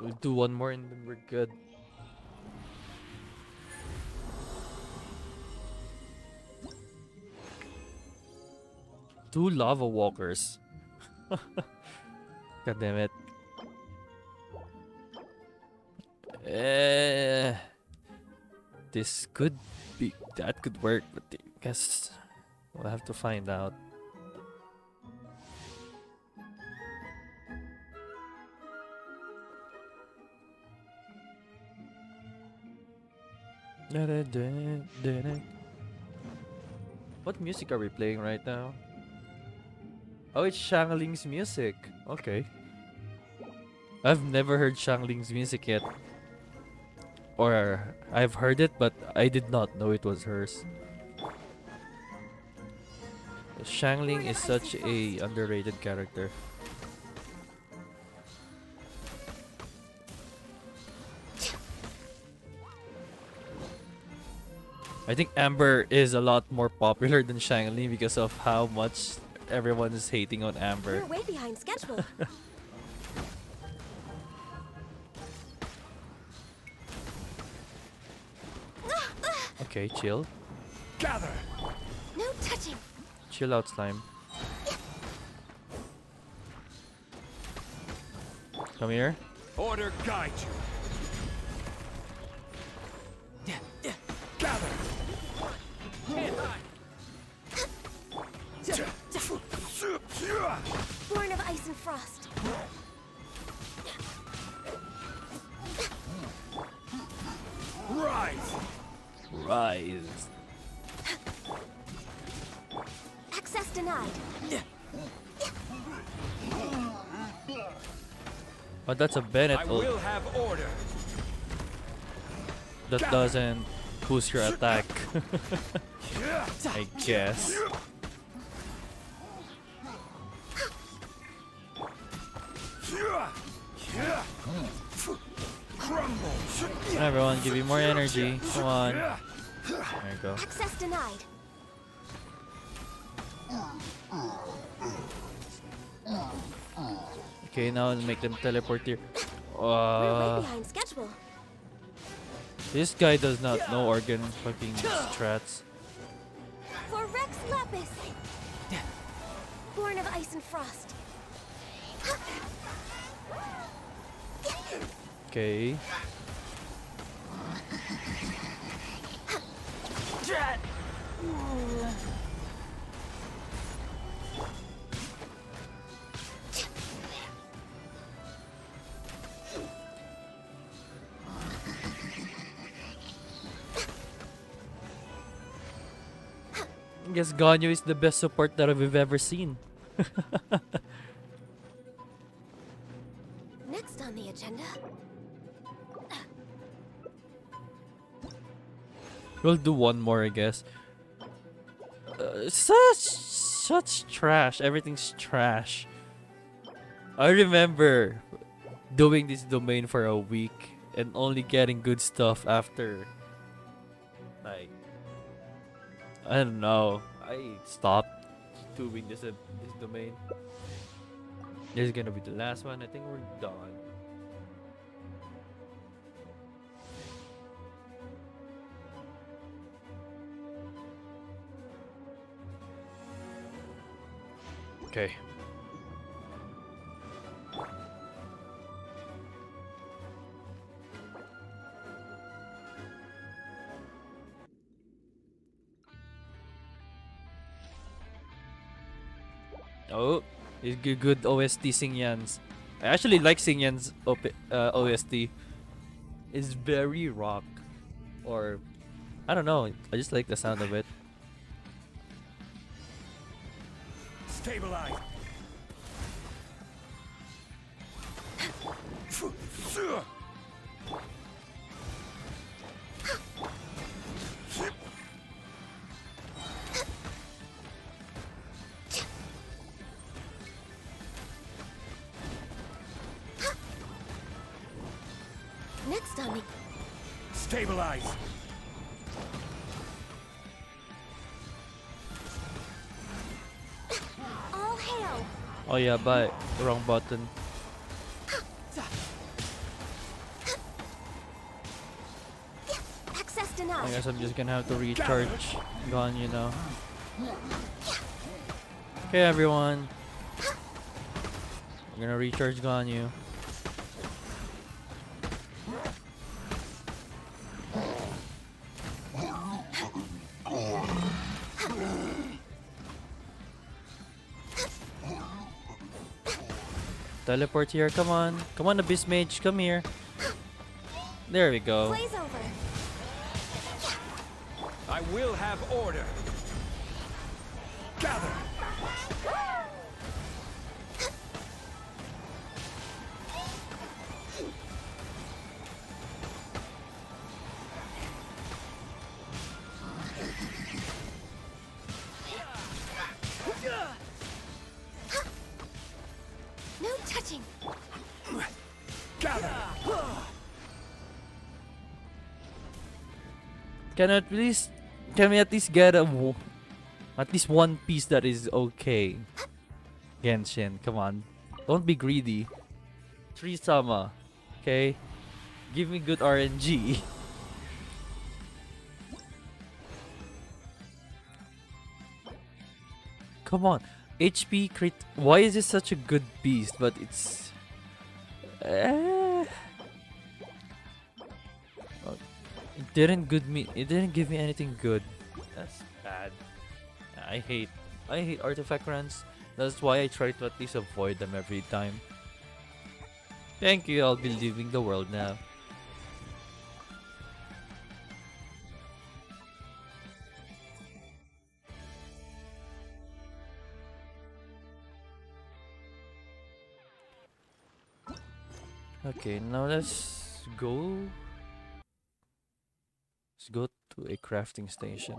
We'll do one more and then we're good. Two lava walkers. God damn it. Eh, this could be that could work, but the- Guess we'll have to find out. What music are we playing right now? Oh, it's Xiangling's music. Okay. I've never heard Xiangling's music yet. Or I've heard it, but I did not know it was hers. Shangling is such a underrated character. I think Amber is a lot more popular than Xiangling because of how much everyone is hating on Amber. We're way behind schedule. Okay, chill. Gather! no touching. Chill out, slime. Come here. Order guide you. Frost. Rise! Rise. Access denied. But that's a Bennett I ult will have order. that doesn't boost your attack. I guess. On, everyone, give me more energy. Come on. There you go. Access denied. Okay, now let's make them teleport here. Uh, behind schedule. this guy does not know organ fucking strats. For Rex Lapis. Born of ice and frost. Okay. I guess Ganyu is the best support that we've ever seen. We'll do one more, I guess. Uh, such such trash. Everything's trash. I remember doing this domain for a week and only getting good stuff after like I don't know. I stopped doing this uh, this domain. This is gonna be the last one. I think we're done. Okay. Oh, it's good, good OST Xinyan's. I actually like Xinyan's op- uh, OST. It's very rock, or I don't know. I just like the sound of it. Stabilize! Yeah, but wrong button. I guess I'm just gonna have to recharge Gone, you know. Okay, everyone. We're gonna recharge gun Ganyu. Teleport here, come on. Come on, Abyss Mage, come here. There we go. Blaze over. I will have order. Can at least can we at least get a at least one piece that is okay? Genshin, come on. Don't be greedy. Three sama. Okay? Give me good RNG. Come on. HP crit why is this such a good beast but it's eh. Didn't good me it didn't give me anything good. That's bad. I hate I hate artifact runs. That's why I try to at least avoid them every time. Thank you, I'll be leaving the world now. Okay, now let's go. Let's go to a crafting station.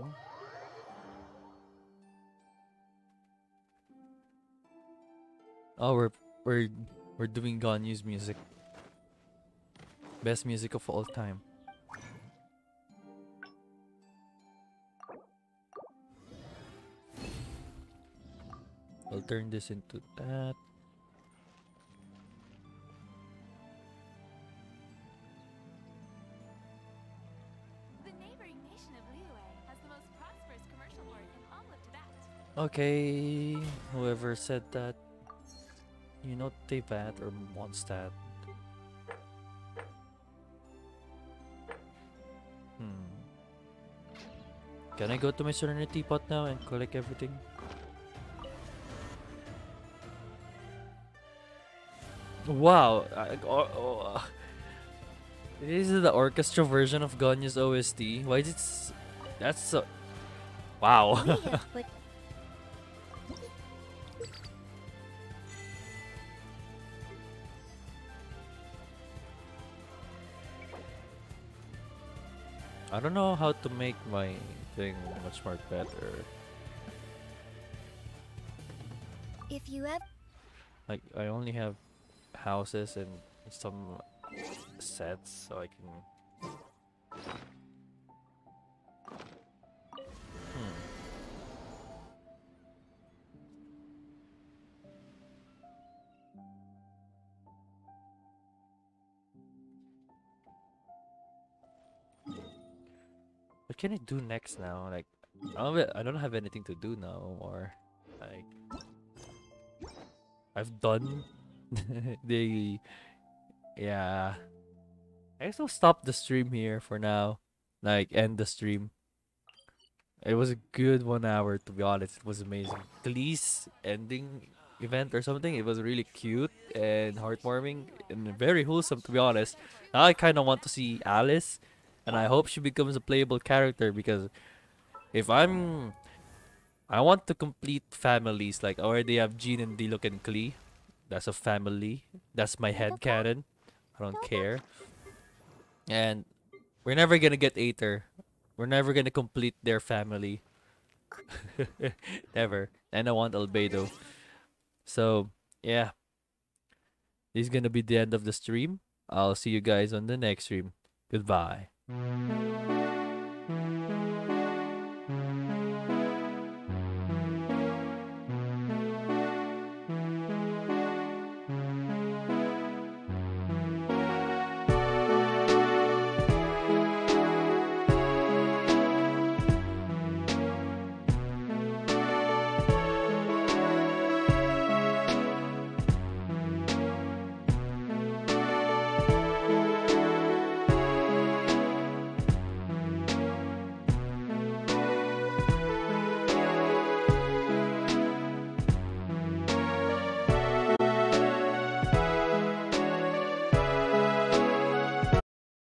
Oh, we're we're we're doing Ganyu's music. Best music of all time. I'll turn this into that. Okay, whoever said that, you know bad or Mondstadt. Hmm. Can I go to my Serenitea Pot now and collect everything? Wow! I, oh, oh, this is the orchestra version of Ganyu's OST. Why is it? That's so. Wow. I don't know how to make my thing much more better. if you have Like I only have houses and some sets, so I can. Can I do next now? Like, I don't, have- I don't have anything to do now, or like, I've done the, yeah. I guess I'll stop the stream here for now. Like, end the stream. It was a good one hour, to be honest. It was amazing. Klee's ending event or something. It was really cute and heartwarming and very wholesome, to be honest. Now I kind of want to see Alice, and I hope she becomes a playable character because if I'm, I want to complete families. Like I already have Jean and Diluc and Klee. That's a family. That's my head canon. I don't care. And we're never gonna get Aether. We're never gonna complete their family. never. And I want Albedo. So yeah. This is gonna be the end of the stream. I'll see you guys on the next stream. Goodbye. Música